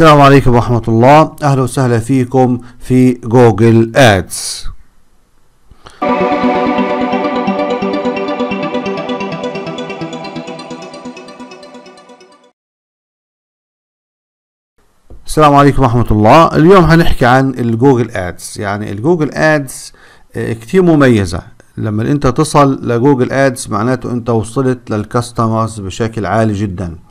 السلام عليكم ورحمة الله. أهلا وسهلا فيكم في Google Ads السلام عليكم ورحمة الله. اليوم هنحكي عن ال Google Ads يعني ال Google Ads كتير مميزة. لما أنت تصل ل Google Ads معناته أنت وصلت لل customers بشكل عالي جدا. آه،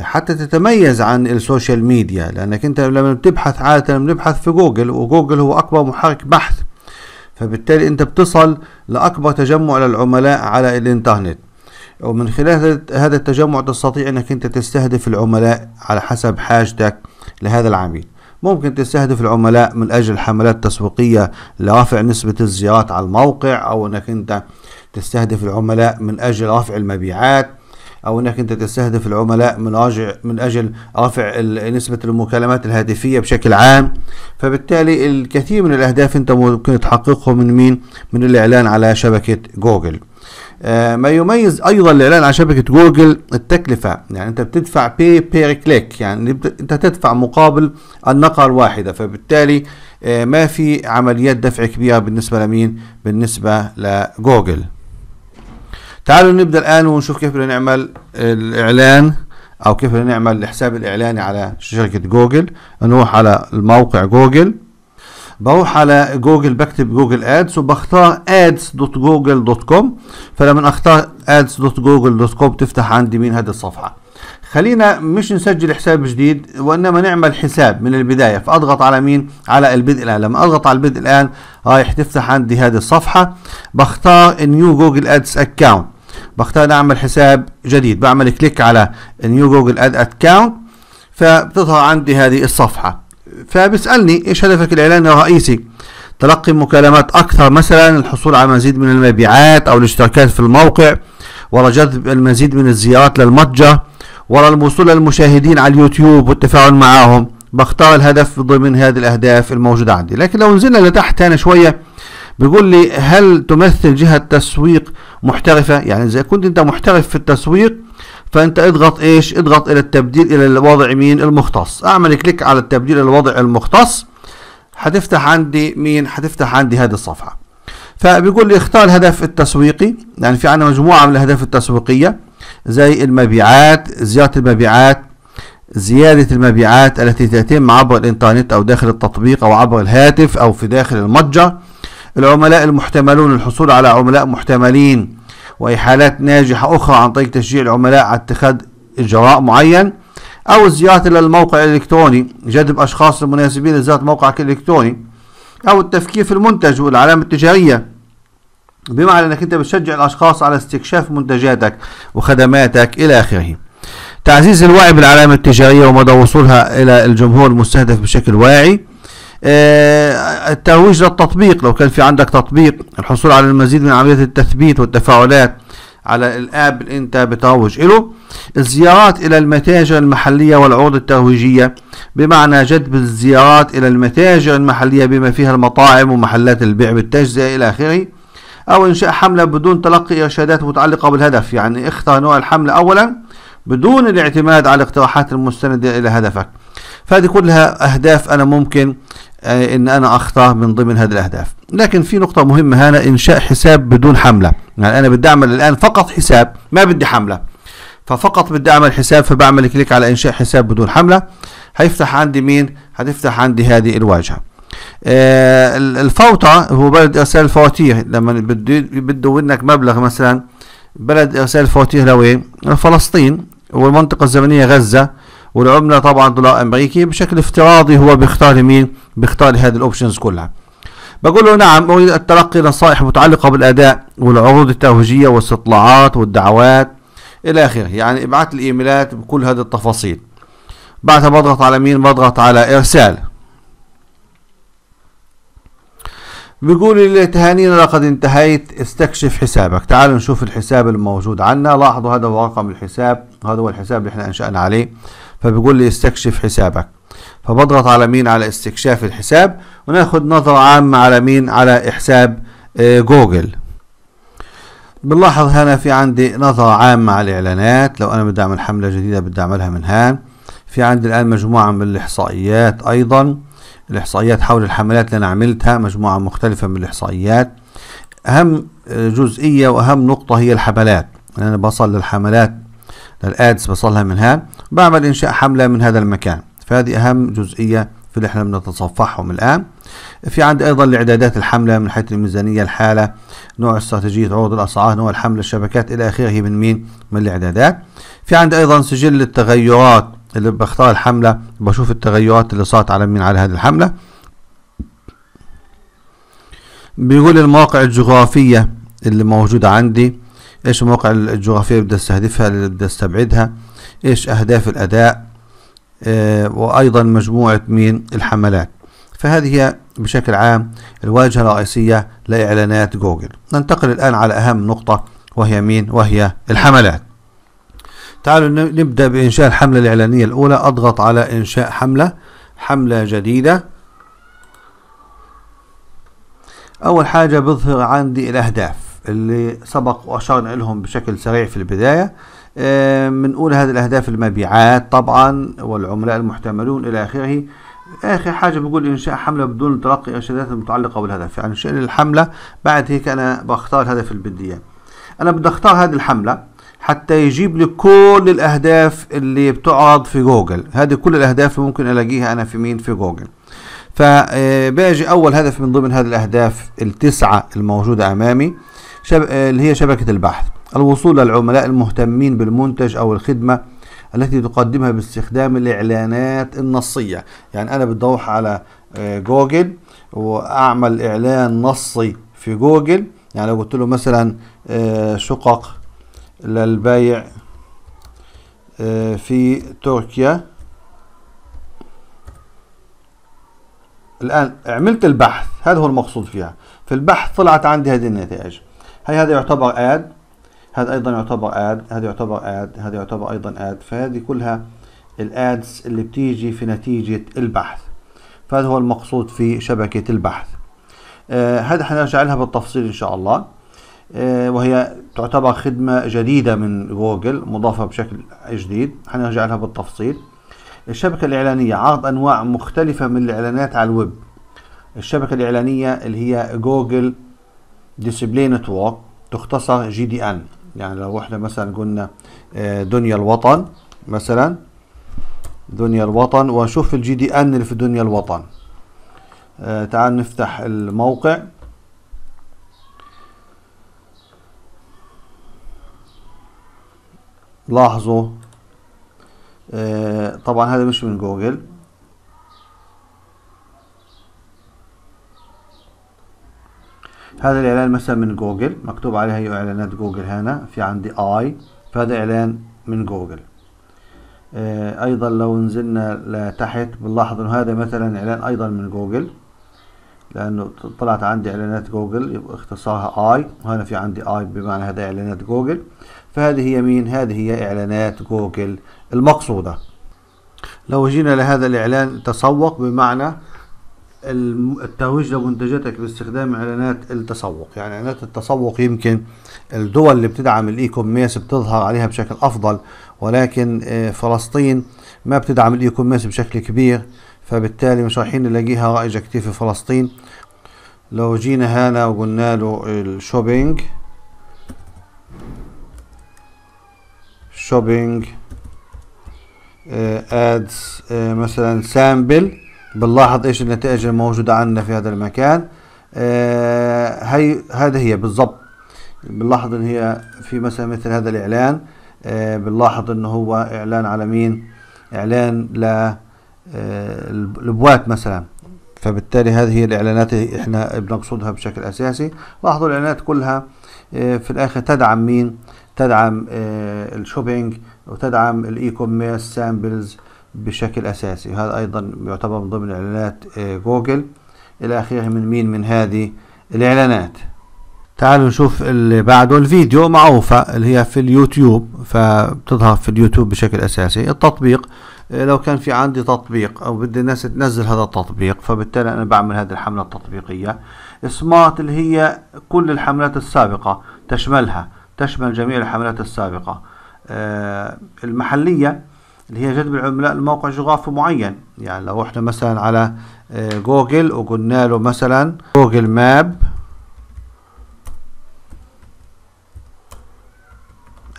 حتى تتميز عن ال social media لأنك أنت لما بتبحث عادة بنبحث في جوجل وجوجل هو أكبر محرك بحث فبالتالي أنت بتصل لأكبر تجمع للعملاء على الإنترنت. ومن خلال هذا التجمع تستطيع أنك أنت تستهدف العملاء على حسب حاجتك لهذا العميل. ممكن تستهدف العملاء من أجل حملات تسويقية لرفع نسبة الزيارات على الموقع أو أنك أنت تستهدف العملاء من أجل رفع المبيعات. أو إنك أنت تستهدف العملاء من أجل من أجل رفع نسبة المكالمات الهاتفية بشكل عام. فبالتالي الكثير من الأهداف أنت ممكن تحققه من مين؟ من الإعلان على شبكة جوجل. آه ما يميز أيضا الإعلان على شبكة جوجل التكلفة. يعني أنت بتدفع pay per click يعني أنت تدفع مقابل النقره الواحده فبالتالي آه ما في عمليات دفع كبيرة بالنسبة لمين؟ بالنسبة لجوجل. تعالوا نبدأ الآن ونشوف كيف بدنا نعمل الإعلان أو كيف بدنا نعمل الحساب الإعلاني على شركة جوجل. نروح على الموقع جوجل. بروح على جوجل بكتب Google Ads وبختار ads.google.com فلما أختار ads.google.com تفتح عندي مين هذه الصفحة. خلينا مش نسجل حساب جديد وإنما نعمل حساب من البداية. فأضغط على مين؟ على البدء الآن. لما أضغط على البدء الآن رايح تفتح عندي هذه الصفحة. بختار new Google Ads account بختار نعمل حساب جديد. بعمل click على new Google Ad account فبتظهر عندي هذه الصفحة. فبيسألني إيش هدفك الاعلاني الرئيسي؟ تلقي مكالمات أكثر مثلا الحصول على مزيد من المبيعات أو الاشتراكات في الموقع ولا جذب المزيد من الزيارات للمتجر ولا الوصول للمشاهدين على اليوتيوب والتفاعل معهم. بختار الهدف ضمن هذه الأهداف الموجودة عندي. لكن لو نزلنا لتحت هنا شوية بيقول لي هل تمثل جهة تسويق محترفة؟ يعني إذا كنت أنت محترف في التسويق فأنت اضغط إيش؟ اضغط إلى التبديل إلى الوضع مين؟ المختص. أعمل كليك على التبديل إلى الوضع المختص. هتفتح عندي مين؟ هتفتح عندي هذه الصفحة. فبيقول لي اختار الهدف التسويقي. يعني في عندنا مجموعة من الأهداف التسويقية زي المبيعات زيادة المبيعات زيادة المبيعات التي تتم عبر الإنترنت أو داخل التطبيق أو عبر الهاتف أو في داخل المتجر. العملاء المحتملون الحصول على عملاء محتملين وإحالات ناجحة أخرى عن طريق تشجيع العملاء على اتخاذ إجراء معين أو الزيارة إلى الموقع الإلكتروني جذب أشخاص مناسبين لزيارة موقعك الإلكتروني أو التفكير في المنتج والعلامة التجارية. بمعنى أنك أنت بتشجع الأشخاص على استكشاف منتجاتك وخدماتك إلى آخره. تعزيز الوعي بالعلامة التجارية ومدى وصولها إلى الجمهور المستهدف بشكل واعي. الترويج للتطبيق لو كان في عندك تطبيق الحصول على المزيد من عمليات التثبيت والتفاعلات على الآب اللي أنت بتروج له الزيارات إلى المتاجر المحلية والعروض الترويجيه بمعنى جذب الزيارات إلى المتاجر المحلية بما فيها المطاعم ومحلات البيع بالتجزئة إلى آخره أو إنشاء حملة بدون تلقي إرشادات متعلقة بالهدف. يعني اختار نوع الحملة اولا بدون الاعتماد على الاقتراحات المستندة إلى هدفك. فهذه كلها أهداف أنا ممكن آه إن أنا أختار من ضمن هذه الأهداف. لكن في نقطة مهمة هنا إنشاء حساب بدون حملة. يعني أنا بدي أعمل الآن فقط حساب ما بدي حملة. ففقط بدي أعمل حساب فبعمل كليك على إنشاء حساب بدون حملة. هيفتح عندي مين؟ هتفتح عندي هذه الواجهة. آه الفوطة هو بلد إرسال الفواتير لما بده منك مبلغ مثلا بلد إرسال الفواتير لوين؟ فلسطين والمنطقة الزمنية غزة. والعملة طبعا دولار أمريكي بشكل افتراضي هو بيختار مين؟ بيختار هذه الأوبشنز كلها. بقول له نعم أريد التلقي نصائح متعلقة بالأداء والعروض التوجيهية والاستطلاعات والدعوات إلى آخره. يعني ابعت لي إيميلات بكل هذه التفاصيل. بعدها بضغط على مين؟ بضغط على إرسال. بيقول لي تهانينا لقد انتهيت استكشف حسابك. تعالوا نشوف الحساب الموجود عنا. لاحظوا هذا هو رقم الحساب. هذا هو الحساب اللي إحنا أنشأنا عليه. فبيقول لي استكشف حسابك. فبضغط على مين؟ على استكشاف الحساب. وناخد نظرة عامة على مين؟ على حساب جوجل. بنلاحظ هنا في عندي نظرة عامة على الإعلانات. لو أنا بدي أعمل حملة جديدة بدي أعملها من هان. في عندي الآن مجموعة من الإحصائيات أيضا. الإحصائيات حول الحملات اللي أنا عملتها مجموعة مختلفة من الإحصائيات. أهم جزئية وأهم نقطة هي الحملات. أنا بصل للحملات للادز بصلها من هان بعمل إنشاء حملة من هذا المكان. فهذه أهم جزئية في اللي إحنا بنتصفحهم الآن. في عندي أيضا الإعدادات الحملة من حيث الميزانية الحالة نوع استراتيجية عروض الأسعار نوع الحملة الشبكات إلى آخره من مين؟ من الإعدادات. في عندي أيضا سجل التغيرات اللي بختار الحملة بشوف التغيرات اللي صارت على مين على هذه الحملة. بيقول المواقع الجغرافية اللي موجودة عندي إيش المواقع الجغرافية اللي بدي أستهدفها اللي بدي أستبعدها؟ إيش أهداف الأداء؟ آه وأيضا مجموعة مين؟ الحملات. فهذه هي بشكل عام الواجهة الرئيسية لإعلانات جوجل. ننتقل الآن على أهم نقطة وهي مين؟ وهي الحملات. تعالوا نبدأ بإنشاء الحملة الإعلانية الأولى. أضغط على إنشاء حملة. حملة جديدة. أول حاجة بظهر عندي الأهداف. اللي سبق وأشرنا لهم بشكل سريع في البداية. بنقول هذه الأهداف المبيعات طبعا والعملاء المحتملون إلى آخره. آخر حاجة بقول إنشاء حملة بدون تلقي إرشادات المتعلقة بالهدف. يعني انشاء الحمله بعد هيك أنا بختار الهدف اللي بدي اياه أنا بدي أختار هذه الحملة حتى يجيب لي كل الأهداف اللي بتعرض في جوجل. هذه كل الأهداف اللي ممكن ألاقيها أنا في مين؟ في جوجل. فباجي أول هدف من ضمن هذه الأهداف التسعة الموجودة أمامي. شب... اللي هي شبكة البحث. الوصول للعملاء المهتمين بالمنتج أو الخدمة التي تقدمها باستخدام الإعلانات النصية. يعني أنا بدي أروح على جوجل وأعمل إعلان نصي في جوجل. يعني لو قلت له مثلا شقق للبيع في تركيا. الآن عملت البحث. هذا هو المقصود فيها. في البحث طلعت عندي هذه النتائج. هي هذا يعتبر آد هذا أيضا يعتبر آد هذا يعتبر آد هذا يعتبر أيضا آد. فهذه كلها الادز اللي بتيجي في نتيجة البحث. فهذا هو المقصود في شبكة البحث. آه هذا حنرجع لها بالتفصيل إن شاء الله. آه وهي تعتبر خدمة جديدة من جوجل مضافة بشكل جديد. حنرجع لها بالتفصيل. الشبكة الإعلانية عرض أنواع مختلفة من الإعلانات على الويب. الشبكة الإعلانية اللي هي Google Display Network تختصر GDN. يعني لو إحنا مثلا قلنا دنيا الوطن مثلا دنيا الوطن ونشوف ال GDN اللي في دنيا الوطن. آه تعال نفتح الموقع. لاحظوا آه طبعا هذا مش من جوجل. هذا الإعلان مثلا من جوجل. مكتوب عليها هي إعلانات جوجل هنا. في عندي i. فهذا إعلان من جوجل. آه أيضا لو نزلنا لتحت بنلاحظ إنه هذا مثلا إعلان أيضا من جوجل. لأنه طلعت عندي إعلانات جوجل يبقى اختصارها i. وهنا في عندي i بمعنى هذا إعلانات جوجل. فهذه هي مين؟ هذه هي إعلانات جوجل المقصودة. لو جينا لهذا الإعلان تسوق بمعنى الترويج لمنتجاتك باستخدام إعلانات التسوق. يعني إعلانات التسوق يمكن الدول اللي بتدعم ال e-commerce بتظهر عليها بشكل أفضل ولكن فلسطين ما بتدعم ال e-commerce بشكل كبير فبالتالي مش رايحين نلاقيها رائجة كتير في فلسطين. لو جينا هنا وقلنا له ال shopping shopping ads مثلا sample بنلاحظ إيش النتائج الموجودة عندنا في هذا المكان. آه هي هذا هي بالضبط. بنلاحظ إن هي في مثلا مثل هذا الإعلان. آه بنلاحظ إنه هو إعلان على مين؟ إعلان ل آه البوات مثلا. فبالتالي هذه هي الإعلانات إحنا بنقصدها بشكل أساسي. لاحظوا الإعلانات كلها آه في الآخر تدعم مين؟ تدعم آه ال shopping وتدعم ال e-commerce samples بشكل أساسي. هذا أيضا يعتبر من ضمن إعلانات جوجل. إلى آخره من مين؟ من هذه الإعلانات. تعالوا نشوف اللي بعده الفيديو معروفة اللي هي في اليوتيوب فبتظهر في اليوتيوب بشكل أساسي. التطبيق لو كان في عندي تطبيق أو بدي الناس تنزل هذا التطبيق فبالتالي أنا بعمل هذه الحملة التطبيقية. Smart اللي هي كل الحملات السابقة تشملها تشمل جميع الحملات السابقة. المحلية اللي هي جذب العملاء لموقع جغرافي معين. يعني لو إحنا مثلا على آه، جوجل وقلنا له مثلا Google Map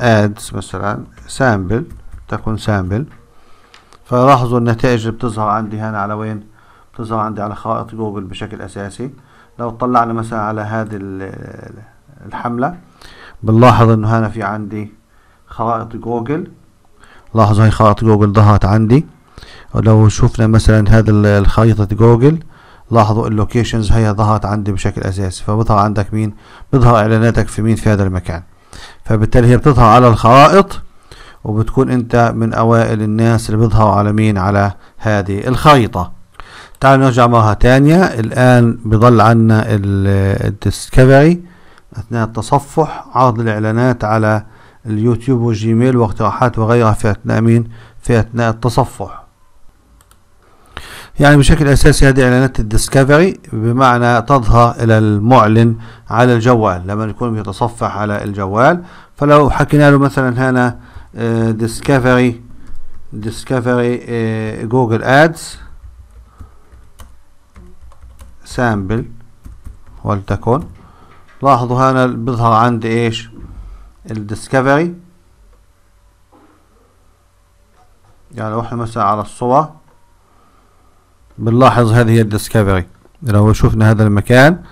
Ads مثلا sample تكون sample. فلاحظوا النتائج اللي بتظهر عندي هنا على وين؟ بتظهر عندي على خرائط جوجل بشكل أساسي. لو طلعنا مثلا على هذه الحملة بنلاحظ إنه هنا في عندي خرائط جوجل. لاحظوا هاي خرائط جوجل ظهرت عندي. ولو شفنا مثلا هذا الخريطة جوجل لاحظوا ال locations هي ظهرت عندي بشكل اساسي فبظهر عندك مين؟ بظهر إعلاناتك في مين في هذا المكان. فبالتالي هي بتظهر على الخرائط وبتكون أنت من أوائل الناس اللي بيظهروا على مين؟ على هذه الخريطة. تعالوا نرجع مرة تانية. الآن بضل عنا ال discovery أثناء التصفح عرض الإعلانات على اليوتيوب والجيميل واقتراحات وغيرها في اثناء مين في اثناء التصفح. يعني بشكل أساسي هذه إعلانات ال discovery بمعنى تظهر إلى المعلن على الجوال لما يكون بيتصفح على الجوال. فلو حكينا له مثلا هنا discovery discovery Google Ads sample ولتكن. لاحظوا هنا بيظهر عندي إيش؟ ال discovery. يعني لو إحنا مثلا على الصور. بنلاحظ هذه ال discovery. لو شفنا هذا المكان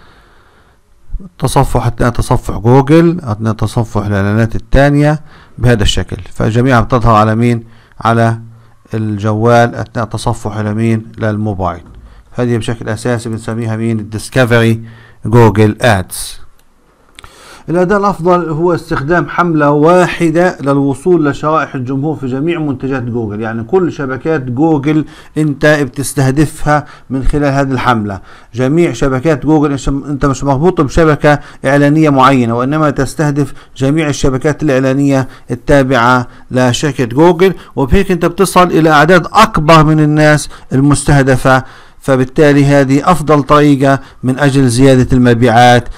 تصفح اثناء تصفح جوجل أثناء تصفح الإعلانات الثانية بهذا الشكل. فجميعها بتظهر على مين؟ على الجوال أثناء تصفح إلى مين؟ للموبايل هذه بشكل أساسي بنسميها مين؟ ال discovery Google Ads. الأداء الأفضل هو استخدام حملة واحدة للوصول لشرائح الجمهور في جميع منتجات جوجل. يعني كل شبكات جوجل أنت بتستهدفها من خلال هذه الحملة. جميع شبكات جوجل أنت مش مربوط بشبكة إعلانية معينة وإنما تستهدف جميع الشبكات الإعلانية التابعة لشركة جوجل. وبهيك أنت بتصل إلى أعداد أكبر من الناس المستهدفة. فبالتالي هذه أفضل طريقة من أجل زيادة المبيعات.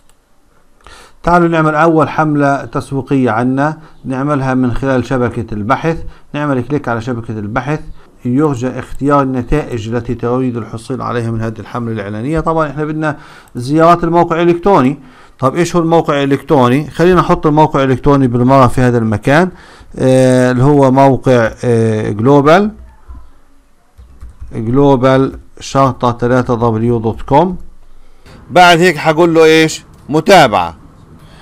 تعالوا نعمل أول حملة تسويقية عنا نعملها من خلال شبكة البحث. نعمل كليك على شبكة البحث. يرجى اختيار النتائج التي تريد الحصول عليها من هذه الحملة الإعلانية. طبعا إحنا بدنا زيارات الموقع الإلكتروني. طب إيش هو الموقع الإلكتروني؟ خلينا نحط الموقع الإلكتروني بالمرة في هذا المكان آه اللي هو موقع آه جلوبال جلوبال شرطة 3w.com بعد هيك هقول له إيش؟ متابعة.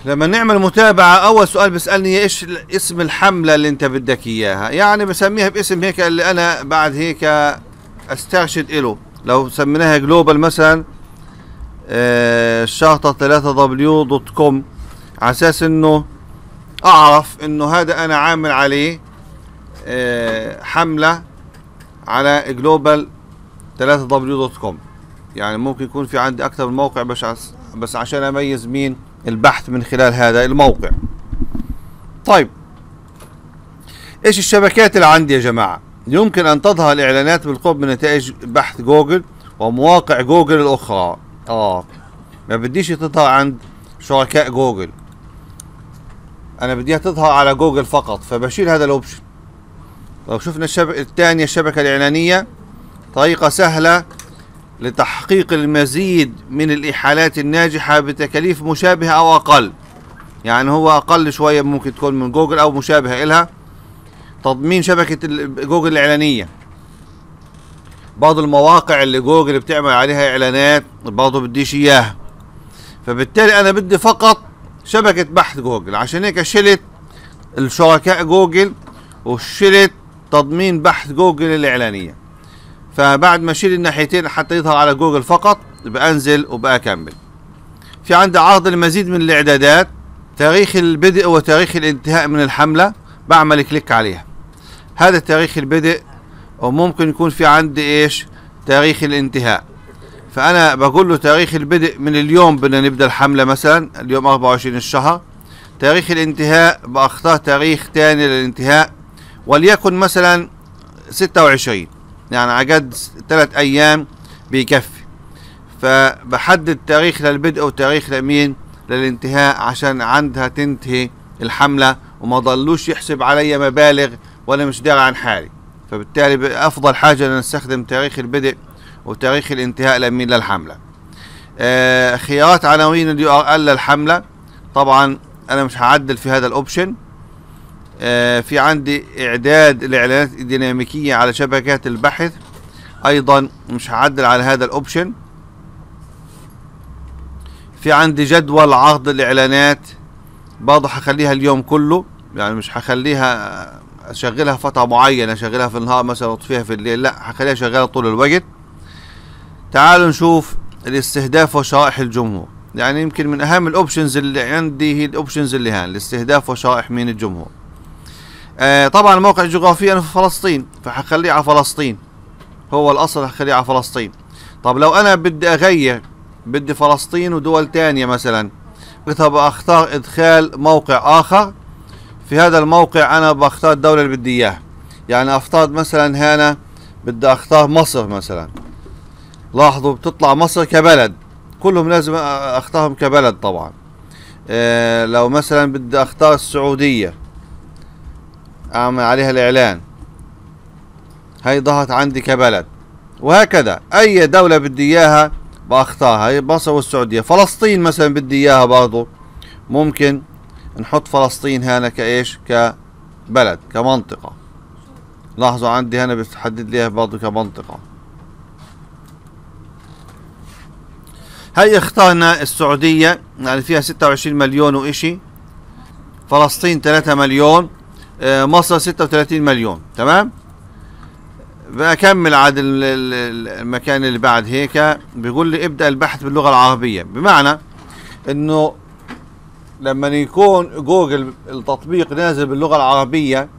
لما نعمل متابعة أول سؤال بيسألني إيش اسم الحملة اللي أنت بدك إياها؟ يعني بسميها باسم هيك اللي أنا بعد هيك أسترشد إله. لو سميناها جلوبال مثلا الشرطة 3 w dot com على أساس إنه أعرف إنه هذا أنا عامل عليه آه، حملة على جلوبال 3 w دوت كوم. يعني ممكن يكون في عندي أكثر من موقع بس بس عشان أميز مين؟ البحث من خلال هذا الموقع. طيب. إيش الشبكات اللي عندي يا جماعة؟ يمكن أن تظهر الإعلانات بالقرب من نتائج بحث جوجل ومواقع جوجل الأخرى. آه. ما بديش تظهر عند شركاء جوجل. أنا بديها تظهر على جوجل فقط فبشيل هذا ال option. لو شفنا الشبكة الثانية الشبكة الإعلانية طريقة سهلة لتحقيق المزيد من الإحالات الناجحة بتكاليف مشابهة أو أقل. يعني هو أقل شوية ممكن تكون من جوجل أو مشابهة إلها. تضمين شبكة جوجل الإعلانية. بعض المواقع اللي جوجل بتعمل عليها إعلانات برضه بديش إياها. فبالتالي أنا بدي فقط شبكة بحث جوجل. عشان هيك شلت الشركاء جوجل وشلت تضمين بحث جوجل الإعلانية. فبعد ما اشيل الناحيتين حتى يظهر على جوجل فقط بانزل وبأكمل في عندي عرض المزيد من الإعدادات تاريخ البدء وتاريخ الانتهاء من الحملة بعمل كليك عليها. هذا تاريخ البدء وممكن يكون في عندي إيش؟ تاريخ الانتهاء. فأنا بقول له تاريخ البدء من اليوم بدنا نبدأ الحملة مثلا اليوم 24 الشهر. تاريخ الانتهاء بأختار تاريخ ثاني للانتهاء وليكن مثلا 26 يعني على ثلاث أيام بيكفي. فبحدد تاريخ للبدء وتاريخ لمين؟ للانتهاء عشان عندها تنتهي الحملة وما ضلوش يحسب علي مبالغ وأنا مش داري عن حالي. فبالتالي أفضل حاجة إن نستخدم تاريخ البدء وتاريخ الانتهاء لمين؟ للحملة. آه خيارات عناوين ال URL للحملة. طبعا أنا مش هعدل في هذا ال option. في عندي إعداد الإعلانات الديناميكية على شبكات البحث. أيضا مش هعدل على هذا ال option. في عندي جدول عرض الإعلانات. برضه هخليها اليوم كله. يعني مش هخليها أشغلها فترة معينة أشغلها في النهار مثلا واطفيها في الليل. لا هخليها شغالة طول الوقت. تعالوا نشوف الاستهداف وشرائح الجمهور. يعني يمكن من أهم ال options اللي عندي هي ال options اللي هان الاستهداف وشرائح من الجمهور. آه طبعا الموقع الجغرافي أنا في فلسطين فحخليه على فلسطين. هو الأصل هخليه على فلسطين. طب لو أنا بدي أغير بدي فلسطين ودول تانية مثلا طب أختار إدخال موقع آخر. في هذا الموقع أنا بختار الدولة اللي بدي إياها. يعني أفترض مثلا هنا بدي أختار مصر مثلا. لاحظوا بتطلع مصر كبلد. كلهم لازم أختارهم كبلد طبعا. إيه لو مثلا بدي أختار السعودية. اعمل عليها الإعلان. هاي ظهرت عندي كبلد. وهكذا أي دولة بدي إياها باختارها هي مصر والسعودية. فلسطين مثلا بدي إياها برضو. ممكن نحط فلسطين هنا كإيش؟ كبلد كمنطقة. لاحظوا عندي هنا بتحدد ليها برضو كمنطقة. هي اخترنا السعودية يعني فيها ستة وعشرين مليون وإشي. فلسطين ثلاثة مليون. مصر ستة وثلاثين مليون تمام؟ بكمل عاد المكان اللي بعد هيك بيقول لي ابدأ البحث باللغة العربية. بمعنى إنه لما يكون جوجل التطبيق نازل باللغة العربية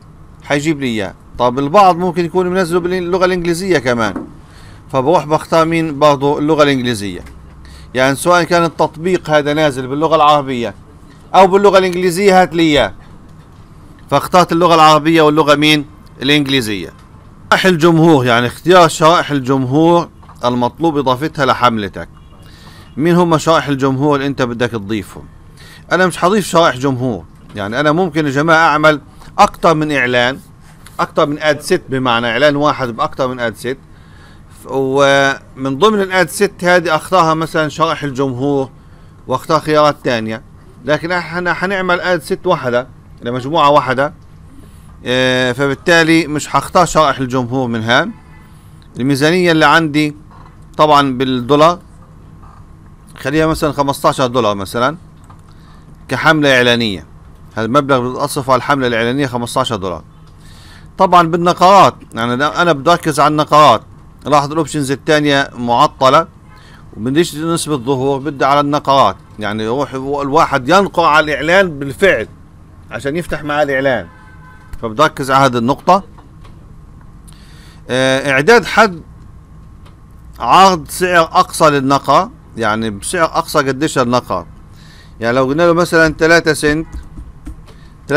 حيجيب لي إياه. طب البعض ممكن يكون منزله باللغة الإنجليزية كمان. فبروح بختار مين؟ برضه اللغة الإنجليزية. يعني سواء كان التطبيق هذا نازل باللغة العربية أو باللغة الإنجليزية هات لي إياه. فاخترت اللغة العربية واللغة مين؟ الإنجليزية. شرائح الجمهور يعني اختيار شرائح الجمهور المطلوب إضافتها لحملتك. مين هم شرائح الجمهور اللي أنت بدك تضيفهم؟ أنا مش حضيف شرائح جمهور يعني أنا ممكن يا جماعة أعمل أكتر من إعلان أكتر من اد ست بمعنى إعلان واحد بأكتر من اد ست ومن ضمن الاد ست هذه أختارها مثلا شرائح الجمهور وأختار خيارات تانية. لكن إحنا حنعمل اد ست واحدة. لمجموعة واحدة. آه فبالتالي مش هختار شرائح الجمهور من هان الميزانية اللي عندي طبعا بالدولار خليها مثلا 15 دولار مثلا كحملة إعلانية. هذا المبلغ أصرفه على الحملة الإعلانية 15 دولار. طبعا بالنقرات يعني أنا بدي أركز على النقرات لاحظ الأوبشنز الثانية معطلة وبديش نسبة ظهور بدي على النقرات يعني يروح الواحد ينقر على الإعلان بالفعل. عشان يفتح معاه الإعلان. فبدي أركز على هذه النقطة. إعداد حد عرض سعر أقصى للنقر يعني بسعر أقصى قديش النقر يعني لو قلنا له مثلا 3 سنت 3%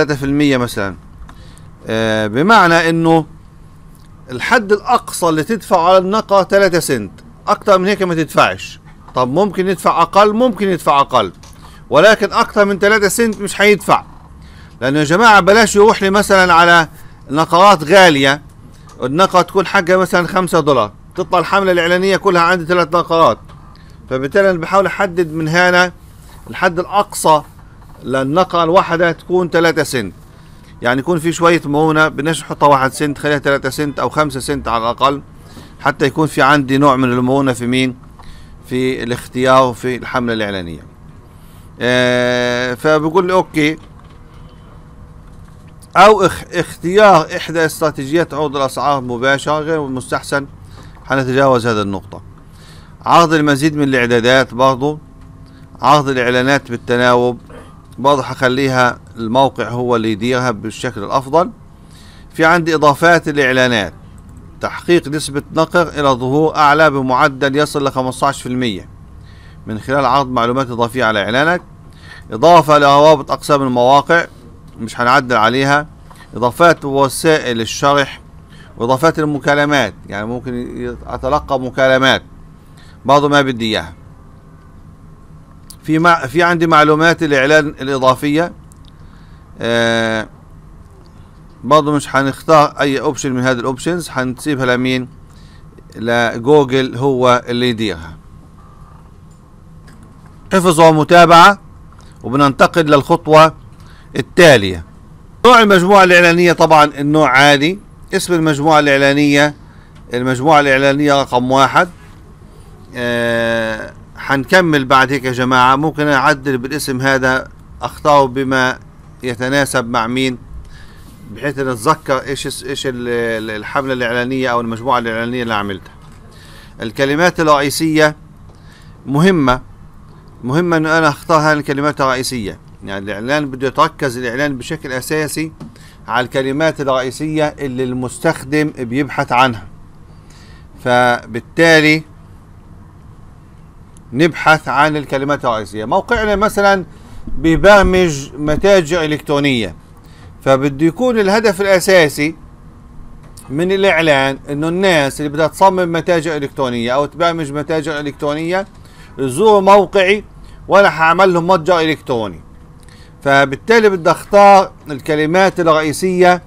مثلا. آه بمعنى إنه الحد الأقصى اللي تدفع على النقرة 3 سنت. أكتر من هيك ما تدفعش. طب ممكن يدفع أقل ممكن يدفع أقل. ولكن أكتر من 3 سنت مش هيدفع لأنه يا جماعة بلاش يروح لي مثلا على نقرات غالية. النقرة تكون حقها مثلا 5 دولار. تطلع الحملة الإعلانية كلها عندي ثلاث نقرات. فبالتالي أنا بحاول أحدد من هنا الحد الأقصى للنقرة الواحدة تكون 3 سنت. يعني يكون في شوية مرونة. بدناش نحطها 1 سنت خليها 3 سنت أو 5 سنت على الأقل. حتى يكون في عندي نوع من المرونة في مين؟ في الاختيار وفي الحملة الإعلانية. آه فبقول لي أوكي. اخ اختيار إحدى استراتيجيات عروض الأسعار مباشرة غير مستحسن حنتجاوز هذه النقطة. عرض المزيد من الإعدادات برضو عرض الإعلانات بالتناوب برضه حخليها الموقع هو اللي يديرها بالشكل الأفضل. في عندي إضافات الاعلانات تحقيق نسبة نقر إلى ظهور أعلى بمعدل يصل ل 15% من خلال عرض معلومات إضافية على إعلانك. إضافة لروابط أقسام المواقع. مش هنعدل عليها. إضافات وسائل الشرح وإضافات المكالمات يعني ممكن أتلقى مكالمات برضه ما بدي إياها. في مع في عندي معلومات الإعلان الإضافية. آه برضه مش هنختار أي option من هذه ال options هنسيبها لمين؟ لجوجل هو اللي يديرها. حفظ ومتابعة وبننتقل للخطوة التالية. نوع المجموعة الإعلانية طبعا النوع عادي. اسم المجموعة الإعلانية المجموعة الإعلانية رقم واحد. آه حنكمل بعد هيك يا جماعة. ممكن أعدل بالاسم هذا أختاره بما يتناسب مع مين بحيث نتذكر إيش إيش الحملة الإعلانية أو المجموعة الإعلانية اللي عملتها. الكلمات الرئيسية مهمة. مهمة انه أنا أختار هذه الكلمات الرئيسية. يعني الإعلان بده يتركز الإعلان بشكل أساسي على الكلمات الرئيسية اللي المستخدم بيبحث عنها. فبالتالي نبحث عن الكلمات الرئيسية. موقعنا مثلا ببرمج متاجر إلكترونية. فبده يكون الهدف الأساسي من الإعلان إنه الناس اللي بدها تصمم متاجر إلكترونية أو تبرمج متاجر إلكترونية يزوروا موقعي وأنا هعمل لهم متجر إلكتروني. فبالتالي بدي أختار الكلمات الرئيسية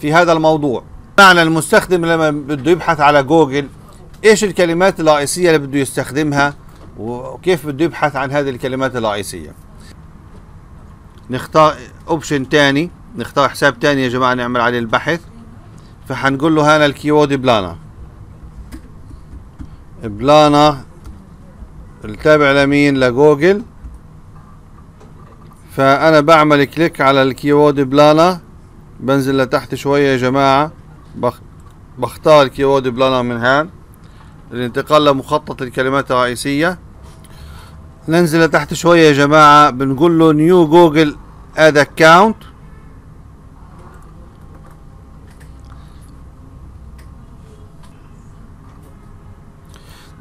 في هذا الموضوع. معنى المستخدم لما بده يبحث على جوجل إيش الكلمات الرئيسية اللي بده يستخدمها وكيف بده يبحث عن هذه الكلمات الرئيسية؟ نختار option تاني نختار حساب تاني يا جماعة نعمل عليه البحث. فحنقول له هنا ال keyword planner. planner التابع لمين؟ لجوجل. فأنا بعمل click على ال keyword planner. بنزل لتحت شوية يا جماعة. بخ بختار ال keyword planner من هان. الانتقال لمخطط الكلمات الرئيسية. ننزل لتحت شوية يا جماعة. بنقول له new Google Ad account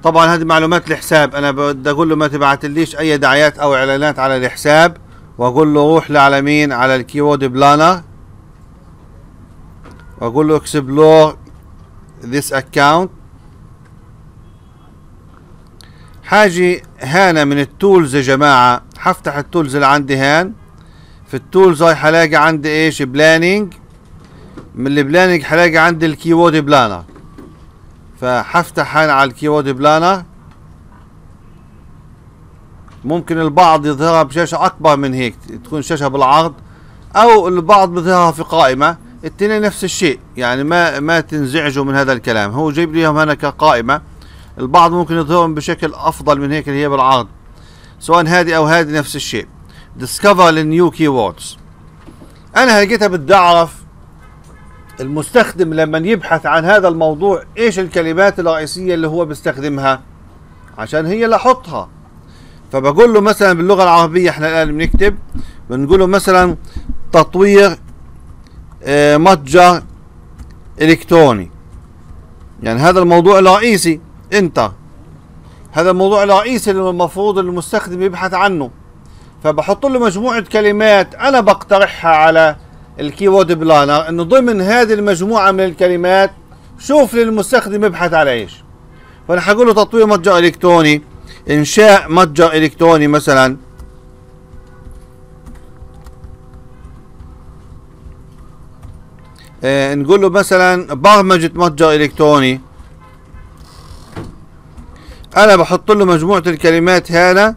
طبعا هذه معلومات الحساب. أنا بدي أقول له ما تبعتليش أي دعايات أو إعلانات على الحساب. وأقول له روح على مين على ال keyword planner وأقول له explore this account حآجي هانا من ال tools يا جماعة. حفتح ال tools اللي عندي هان. في ال tools هاي حلاقي عندي إيش؟ planning من ال planning حلاقي عندي ال keyword planner فحفتح هنا على ال keyword planner ممكن البعض يظهرها بشاشة أكبر من هيك تكون شاشة بالعرض أو البعض بيظهرها في قائمة التنين نفس الشيء يعني ما ما تنزعجوا من هذا الكلام. هو جايب ليهم هنا كقائمة البعض ممكن يظهرهم بشكل أفضل من هيك اللي هي بالعرض. سواء هذه أو هذه نفس الشيء. Discover ال new keywords. أنا لقيتها بدي أعرف المستخدم لما يبحث عن هذا الموضوع إيش الكلمات الرئيسية اللي هو بيستخدمها عشان هي اللي احطها فبقول له مثلا باللغة العربية إحنا الآن بنكتب بنقول له مثلا تطوير آه، متجر إلكتروني. يعني هذا الموضوع الرئيسي انت هذا الموضوع الرئيسي اللي المفروض المستخدم يبحث عنه. فبحط له مجموعة كلمات أنا بقترحها على ال keyword planner إنه ضمن هذه المجموعة من الكلمات شوف للمستخدم يبحث على إيش. فأنا حقول له تطوير متجر إلكتروني. إنشاء متجر إلكتروني مثلا. آه نقول له مثلا برمجة متجر إلكتروني. أنا بحط له مجموعة الكلمات هنا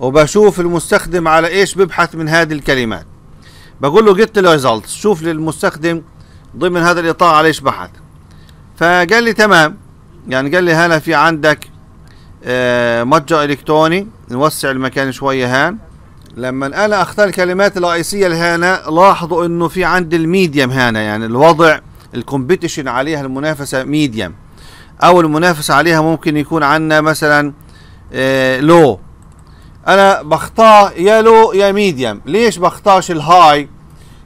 وبشوف المستخدم على إيش ببحث من هذه الكلمات. بقول له get results شوف للمستخدم ضمن هذا الإطار على إيش بحث. فقال لي تمام. يعني قال لي هنا في عندك متجر إلكتروني. نوسع المكان شوية هان. لما أنا أختار الكلمات الرئيسية لهنا لاحظوا إنه في عندي ال medium هنا يعني الوضع ال competition عليها المنافسة medium. أو المنافسة عليها ممكن يكون عندنا مثلا low. آه، أنا بختار يا low يا medium. ليش بختارش ال high؟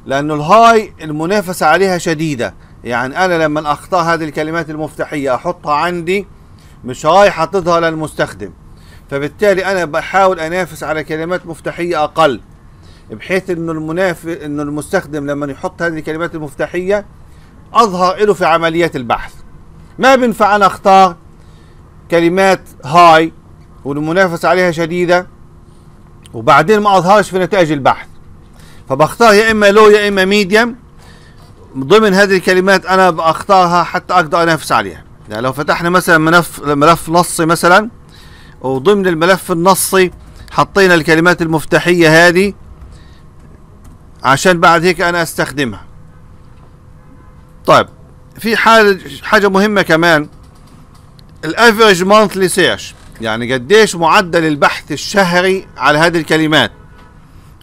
لأنه ال high المنافسة عليها شديدة. يعني أنا لما أختار هذه الكلمات المفتاحية أحطها عندي مش رايحه تظهر للمستخدم. فبالتالي أنا بحاول أنافس على كلمات مفتاحية أقل بحيث إنه المنافس إنه المستخدم لما يحط هذه الكلمات المفتاحية أظهر له في عمليات البحث. ما بينفع أنا أختار كلمات هاي والمنافسة عليها شديدة وبعدين ما أظهرش في نتائج البحث. فبختار يا إما لو يا إما ميديم ضمن هذه الكلمات أنا بختارها حتى أقدر أنافس عليها. يعني لو فتحنا مثلا ملف ملف نصي مثلا وضمن الملف النصي حطينا الكلمات المفتاحية هذه عشان بعد هيك أنا أستخدمها. طيب في حاجة حاجة مهمة كمان. ال average monthly search يعني قديش معدل البحث الشهري على هذه الكلمات.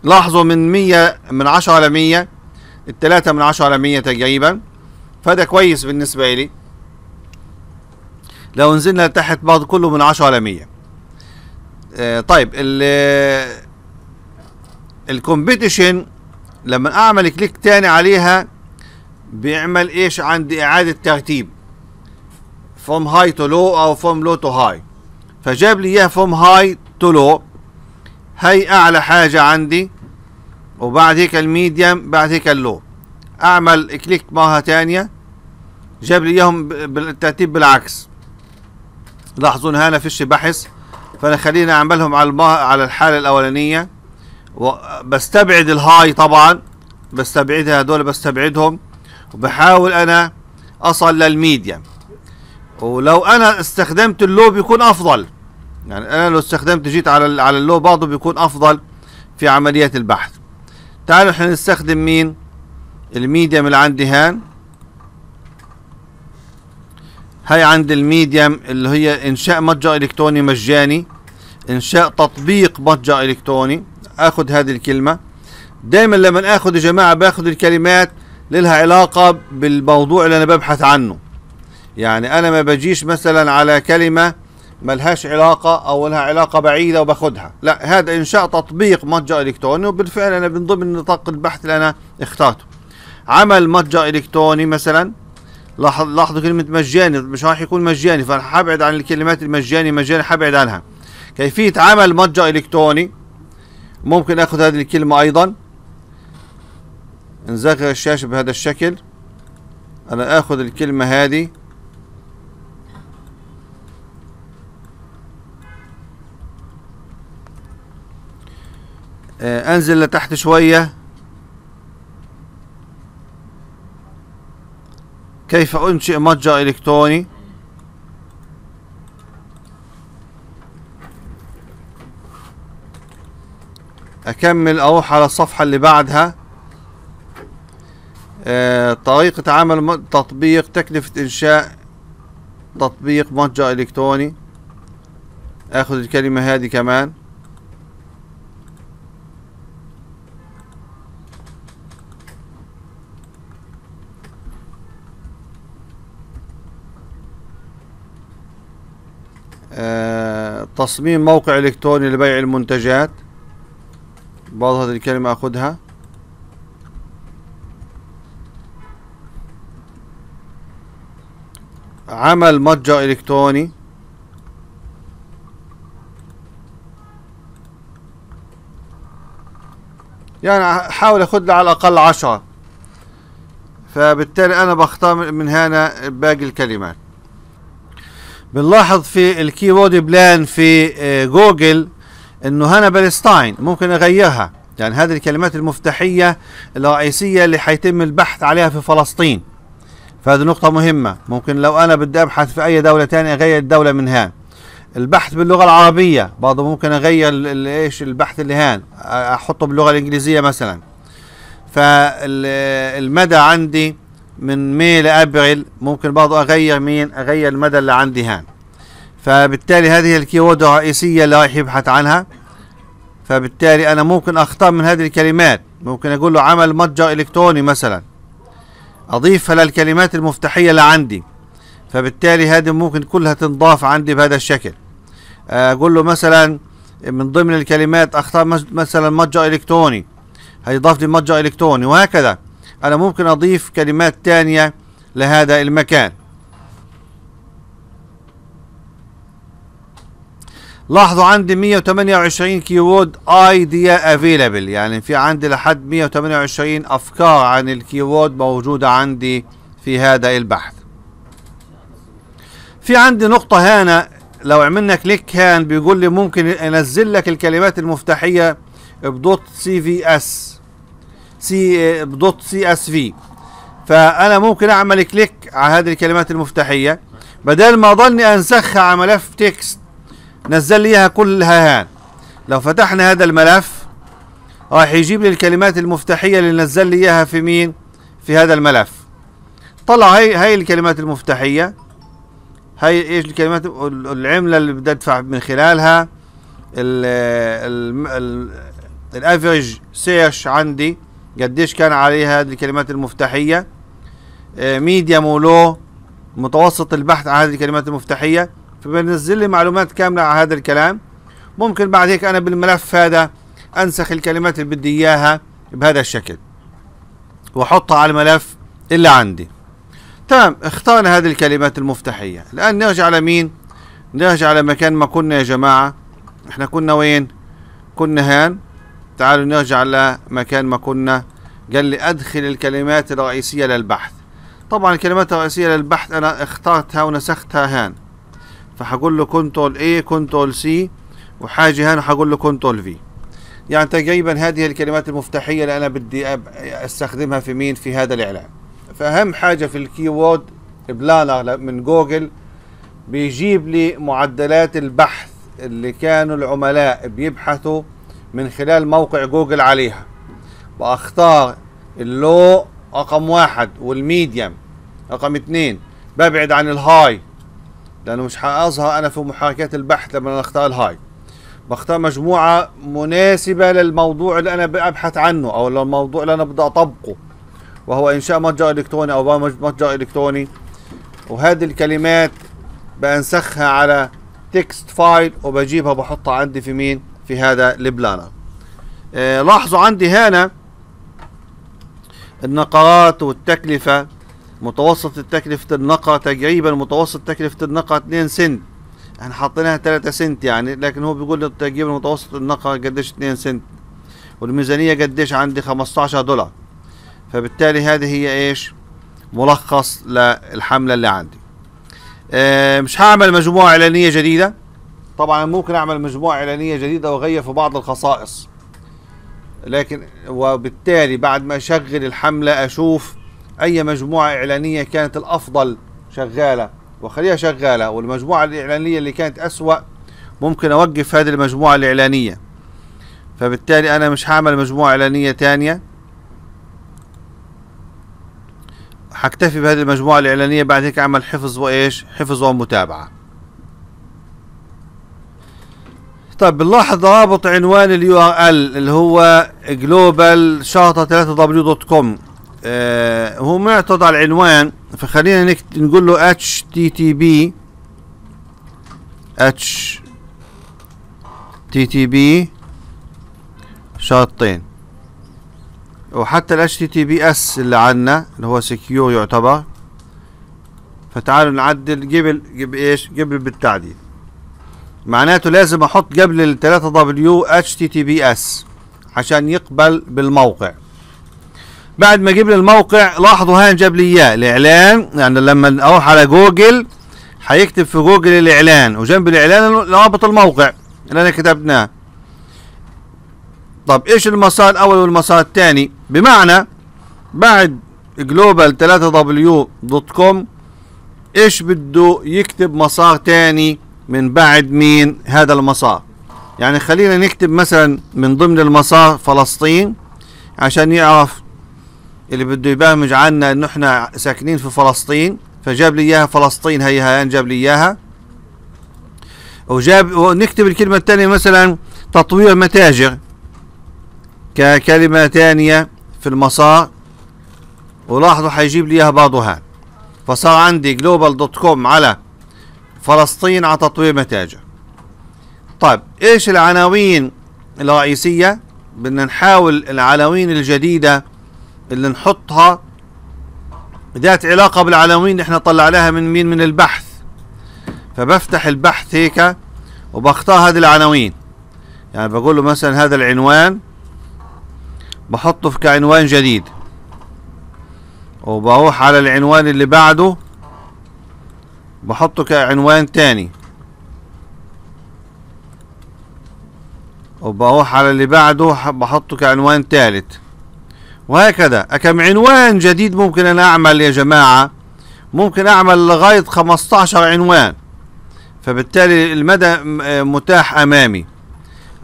لاحظوا من 100 من 10 على 100 الثلاثة من 10 على 100 تقريبا. فهذا كويس بالنسبة لي. لو نزلنا تحت بعض كله من 10 على 100 آه طيب ال competition لما أعمل click تاني عليها بيعمل إيش؟ عندي إعادة ترتيب. From high to low أو from low to high. فجاب لي اياه from high to low. هي أعلى حاجة عندي. وبعد هيك ال medium بعد هيك ال low أعمل click معها تانية. جاب لي إياهم بالترتيب بالعكس. لاحظون هنا فيش بحث. فأنا خليني أعملهم على على الحالة الأولانية. بستبعد ال high طبعا. بستبعدها هدول بستبعدهم. وبحاول أنا أصل لل medium ولو أنا استخدمت ال low بيكون أفضل. يعني أنا لو استخدمت جيت على على ال low برضه بيكون أفضل في عملية البحث. تعالوا إحنا نستخدم مين؟ ال medium اللي عندي هان. هاي عند الميديم اللي هي إنشاء متجر إلكتروني مجاني إنشاء تطبيق متجر إلكتروني. آخذ هذه الكلمة. دايما لما آخذ يا جماعة باخذ الكلمات لها علاقة بالموضوع اللي أنا ببحث عنه. يعني أنا ما بجيش مثلا على كلمة ملهاش علاقة أو لها علاقة بعيدة وباخدها لا هذا إنشاء تطبيق متجر إلكتروني وبالفعل أنا من ضمن نطاق البحث اللي أنا اخترته. عمل متجر إلكتروني مثلا. لاحظ لاحظوا كلمة مجاني مش راح يكون مجاني فانا حابعد عن الكلمات المجاني مجاني حابعد عنها. كيفية عمل متجر إلكتروني ممكن آخذ هذه الكلمة أيضا. نزغر الشاشة بهذا الشكل أنا آخذ الكلمة هذه. آه، أنزل لتحت شوية. كيف أنشئ متجر إلكتروني؟ أكمل أروح على الصفحة اللي بعدها. آه، طريقة عمل تطبيق تكلفة إنشاء تطبيق متجر إلكتروني. آخذ الكلمة هذه كمان. تصميم موقع إلكتروني لبيع المنتجات. بعض هذه الكلمة أخذها. عمل متجر إلكتروني. يعني حاول أخذ على الأقل عشرة. فبالتالي أنا بختار من هنا باقي الكلمات. بنلاحظ في ال keyword plan في آه، جوجل إنه هنا بالستاين ممكن أغيرها. يعني هذه الكلمات المفتاحية الرئيسية اللي حيتم البحث عليها في فلسطين. فهذه نقطة مهمة. ممكن لو أنا بدي أبحث في أي دولة تانية أغير الدولة من هان. البحث باللغة العربية برضه ممكن أغير إيش البحث اللي هان. أحطه باللغة الإنجليزية مثلا. فالمدى عندي من May ل April ممكن برضه أغير مين أغير المدى اللي عندي هان. فبالتالي هذه ال keyword الرئيسية اللي رايح يبحث عنها. فبالتالي أنا ممكن أختار من هذه الكلمات. ممكن أقول له عمل متجر إلكتروني مثلا. اضيفها للكلمات المفتاحية اللي عندي. فبالتالي هذه ممكن كلها تنضاف عندي بهذا الشكل. أقول له مثلا من ضمن الكلمات أختار مثلا متجر إلكتروني. هيضاف لي متجر إلكتروني وهكذا. أنا ممكن أضيف كلمات تانية لهذا المكان. لاحظوا عندي 128 keyword idea available يعني في عندي لحد 128 أفكار عن ال keyword موجودة عندي في هذا البحث. في عندي نقطة هنا لو عملنا click هان بيقول لي ممكن أنزل لك الكلمات المفتاحية ب dot CVS C ب dot CSV فانا ممكن اعمل click على هذه الكلمات المفتاحيه بدل ما ضلني انسخها على ملف text نزل لي اياها كلها هان لو فتحنا هذا الملف راح يجيب لي الكلمات المفتاحيه اللي نزل لي اياها في مين في هذا الملف طلع هي هي الكلمات المفتاحيه هي إيش الكلمات العملة اللي بدي ادفع من خلالها ال ال average search عندي قديش كان عليها هذه الكلمات المفتاحية. medium و low متوسط البحث عن هذه الكلمات المفتاحية. فبنزل لي معلومات كاملة على هذا الكلام. ممكن بعد هيك أنا بالملف هذا أنسخ الكلمات اللي بدي إياها بهذا الشكل. وأحطها على الملف اللي عندي. تمام اخترنا هذه الكلمات المفتاحية. الآن نرجع لمين نرجع على مكان ما كنا يا جماعة. إحنا كنا وين؟ كنا هان. تعالوا نرجع لمكان ما كنا. قال لي أدخل الكلمات الرئيسية للبحث. طبعا الكلمات الرئيسية للبحث أنا اخترتها ونسختها هان. فحقول له control A control C وحاجة هنا حقول له control V. يعني تقريبا هذه الكلمات المفتاحية اللي أنا بدي أستخدمها في مين؟ في هذا الإعلان. فأهم حاجة في ال keyword planner من جوجل بيجيب لي معدلات البحث اللي كانوا العملاء بيبحثوا من خلال موقع جوجل عليها. واختار ال low رقم واحد وال medium رقم اثنين. ببعد عن ال high لأنه مش حأظهر أنا في محركات البحث لما أختار ال high. بختار مجموعة مناسبة للموضوع اللي أنا ببحث عنه أو للموضوع اللي أنا بدي أطبقه وهو إنشاء متجر إلكتروني أو برنامج متجر إلكتروني. وهذه الكلمات بنسخها على text file وبجيبها بحطها عندي في مين؟ في هذا ال planner آه لاحظوا عندي هنا النقرات والتكلفة. متوسط تكلفة النقرة تقريبا متوسط تكلفة النقرة 2 سنت. إحنا حاطينها 3 سنت يعني لكن هو بيقول تقريبا متوسط النقرة قديش 2 سنت. والميزانية قديش عندي 15 دولار. فبالتالي هذه هي إيش؟ ملخص للحملة اللي عندي. آه مش هعمل مجموعة إعلانية جديدة. طبعا ممكن أعمل مجموعة إعلانية جديدة وأغير في بعض الخصائص. لكن وبالتالي بعد ما أشغل الحملة أشوف أي مجموعة إعلانية كانت الأفضل شغالة. واخليها شغالة والمجموعة الإعلانية اللي كانت أسوأ ممكن أوقف هذه المجموعة الإعلانية. فبالتالي أنا مش هعمل مجموعة إعلانية تانية. حكتفي بهذه المجموعة الإعلانية بعد هيك أعمل حفظ وإيش؟ حفظ ومتابعة. طيب بنلاحظ رابط عنوان ال URL اللي هو جلوبال شاطة 3 W dot com هو معترض على العنوان فخلينا نكت... نقول له اتش تي تي بي اتش تي تي بي شرطين. وحتى ال HTTPS اللي عنا اللي هو secure يعتبر. فتعالوا نعدل قبل قبل إيش؟ قبل بالتعديل. معناته لازم أحط قبل ال 3 دبليو إتش تي تي بي إس عشان يقبل بالموقع. بعد ما جيب لي الموقع لاحظوا هان جاب لي إياه الإعلان. يعني لما أروح على جوجل هيكتب في جوجل الإعلان وجنب الإعلان رابط الموقع اللي أنا كتبناه. طب إيش المسار الأول والمسار الثاني؟ بمعنى بعد جلوبال 3 W dot com إيش بده يكتب مسار تاني من بعد مين هذا المسار. يعني خلينا نكتب مثلا من ضمن المسار فلسطين عشان يعرف اللي بده يبرمج عنا انه إحنا ساكنين في فلسطين. فجاب لي إياها فلسطين هي هيان جاب لي إياها. وجاب ونكتب الكلمة الثانية مثلا تطوير متاجر. ككلمة ثانية في المسار. ولاحظوا حيجيب لي إياها برضه هان فصار عندي جلوبال dot com على فلسطين على تطوير متاجر طيب إيش العناوين الرئيسية بدنا نحاول العناوين الجديدة اللي نحطها؟ ذات علاقة بالعناوين إحنا طلعناها من مين؟ من البحث. فبفتح البحث هيك وبختار هذه العناوين. يعني بقول له مثلا هذا العنوان بحطه كعنوان جديد. وبروح على العنوان اللي بعده. بحطه كعنوان تاني. وبروح على اللي بعده بحطه كعنوان تالت. وهكذا. كم عنوان جديد ممكن أنا أعمل يا جماعة؟ ممكن أعمل لغاية 15 عنوان. فبالتالي المدى متاح أمامي.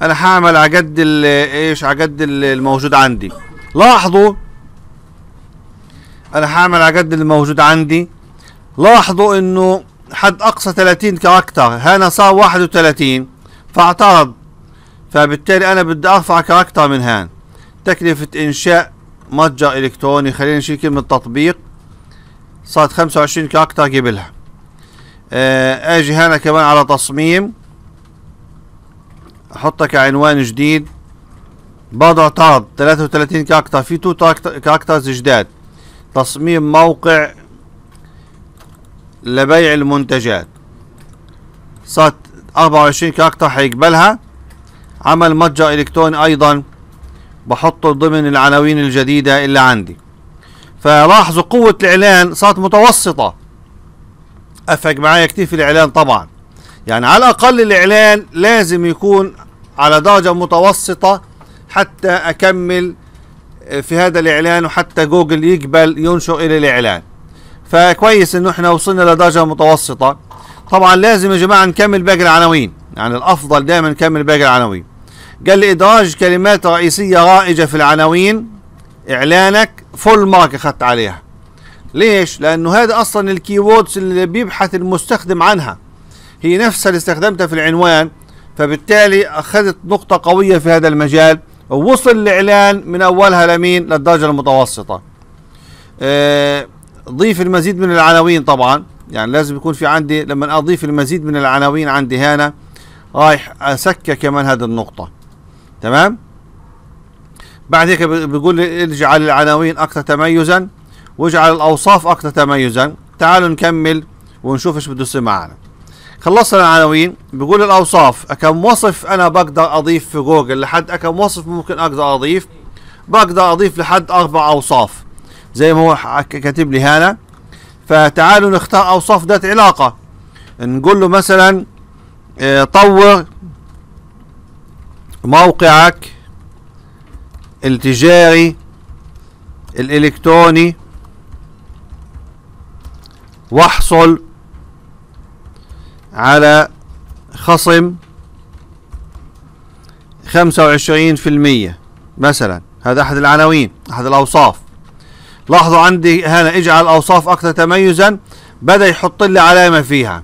أنا هعمل إيش؟ على قد الموجود عندي. لاحظوا؟ أنا هعمل قد الموجود عندي. لاحظوا إنه حد أقصى 30 character هنا صار 31 فاعترض. فبالتالي أنا بدي أرفع character من هان. تكلفة إنشاء متجر إلكتروني خلينا نشيل كلمة تطبيق. صارت 25 character قبلها. آه أجي هنا كمان على تصميم. احطها كعنوان جديد. برضه اعترض. 33 character. في two characters جداد. تصميم موقع لبيع المنتجات. صارت 24 character حيقبلها. عمل متجر إلكتروني أيضا بحطه ضمن العناوين الجديدة اللي عندي. فلاحظوا قوة الإعلان صارت متوسطة. افق معايا كتير في الإعلان طبعا. يعني على الأقل الإعلان لازم يكون على درجة متوسطة حتى أكمل في هذا الإعلان وحتى جوجل يقبل ينشر إلى الإعلان. فكويس إنه إحنا وصلنا لدرجة متوسطة. طبعا لازم يا جماعة نكمل باقي العناوين. يعني الأفضل دائما نكمل باقي العناوين. قال لي إدراج كلمات رئيسية رائجة في العناوين. إعلانك full mark أخذت عليها. ليش؟ لأنه هذا أصلا ال keywords اللي بيبحث المستخدم عنها. هي نفسها اللي استخدمتها في العنوان. فبالتالي أخذت نقطة قوية في هذا المجال. ووصل الإعلان من أولها لمين؟ للدرجة المتوسطة. آه ضيف المزيد من العناوين طبعا. يعني لازم يكون في عندي لما أضيف المزيد من العناوين عندي هنا رايح score كمان هذه النقطة. تمام؟ بعد هيك بيقول لي اجعل العناوين أكثر تميزا واجعل الأوصاف أكثر تميزا. تعالوا نكمل ونشوف إيش بده يصير معنا. خلصنا العناوين. بيقول الأوصاف. كم وصف أنا بقدر أضيف في جوجل؟ لحد كم وصف ممكن أقدر أضيف؟ بقدر أضيف لحد أربع أوصاف. زي ما هو كاتب لي هنا فتعالوا نختار أوصاف ذات علاقة. نقول له مثلا آه طور موقعك التجاري الإلكتروني. واحصل على خصم خمسة وعشرين في المية مثلا. هذا أحد العناوين أحد الأوصاف. لاحظوا عندي هنا اجعل الأوصاف أكثر تميزا. بدأ يحط لي علامة فيها.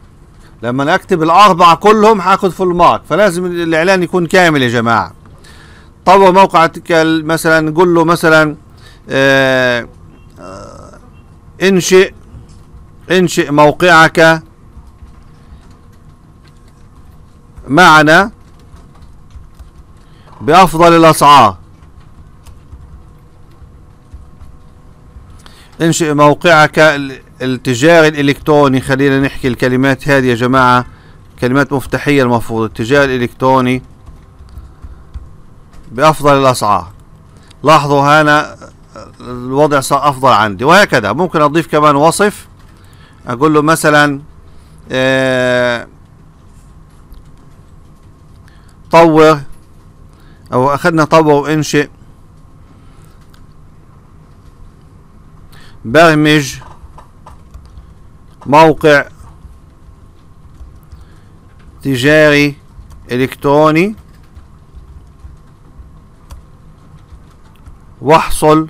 لما أكتب الأربعة كلهم هاخد فول مارك فلازم الإعلان يكون كامل يا جماعة. طور موقعك مثلا نقول له مثلا آه انشئ انشئ موقعك معنا بأفضل الأسعار. انشئ موقعك التجاري الإلكتروني. خلينا نحكي الكلمات هذه يا جماعة. كلمات مفتاحية المفروض. التجاري الإلكتروني بأفضل الأسعار. لاحظوا هنا الوضع صار أفضل عندي. وهكذا. ممكن أضيف كمان وصف. أقول له مثلا آه طور أو أخذنا طور وإنشئ. برمج موقع تجاري إلكتروني. واحصل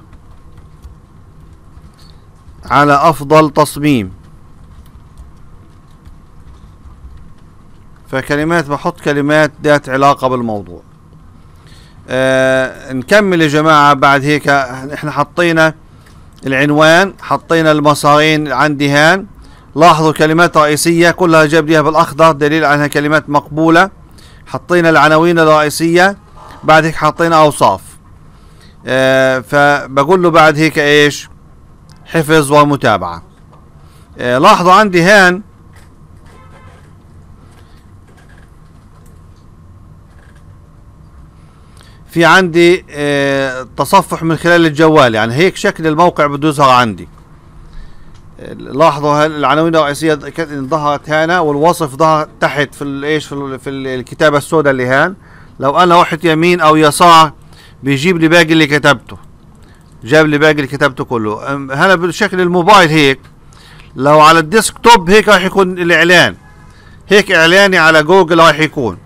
على أفضل تصميم. فكلمات بحط كلمات ذات علاقة بالموضوع. آه نكمل يا جماعة بعد هيك إحنا حطينا العنوان حطينا المسارين عندي هان. لاحظوا كلمات رئيسية كلها جاب ليها بالأخضر دليل عنها كلمات مقبولة. حطينا العناوين الرئيسية بعد هيك حطينا أوصاف. آه فبقول له بعد هيك إيش؟ حفظ ومتابعة. آه لاحظوا عندي هان في عندي آه تصفح من خلال الجوال يعني هيك شكل الموقع بده يظهر عندي. لاحظوا العناوين الرئيسية ظهرت هنا والوصف ظهر تحت في الايش في, الكتابة السوداء اللي هان. لو أنا رحت يمين أو يسار بيجيب لي باقي اللي كتبته. جاب لي باقي اللي كتبته كله. هنا بالشكل الموبايل هيك لو على ال desktop هيك راح يكون الإعلان. هيك إعلاني على جوجل راح يكون.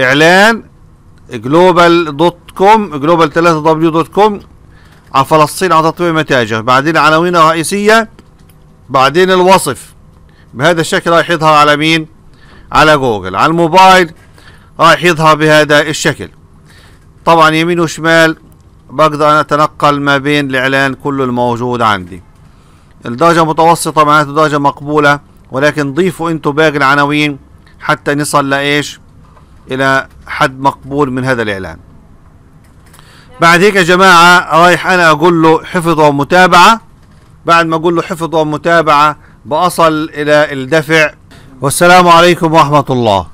إعلان جلوبال dot com جلوبال 3 W dot com على فلسطين على تطوير متاجر. بعدين عناوين رئيسية بعدين الوصف. بهذا الشكل راح يظهر على مين؟ على جوجل. على الموبايل راح يظهر بهذا الشكل. طبعا يمين وشمال بقدر أنا أتنقل ما بين الإعلان كله الموجود عندي. الدرجة متوسطة معناته درجة مقبولة ولكن ضيفوا أنتوا باقي العناوين حتى نصل لإيش؟ إلى حد مقبول من هذا الإعلان. بعد هيك يا جماعة رايح أنا أقول له حفظ ومتابعة. بعد ما أقول له حفظ ومتابعة بأصل إلى الدفع. والسلام عليكم ورحمة الله.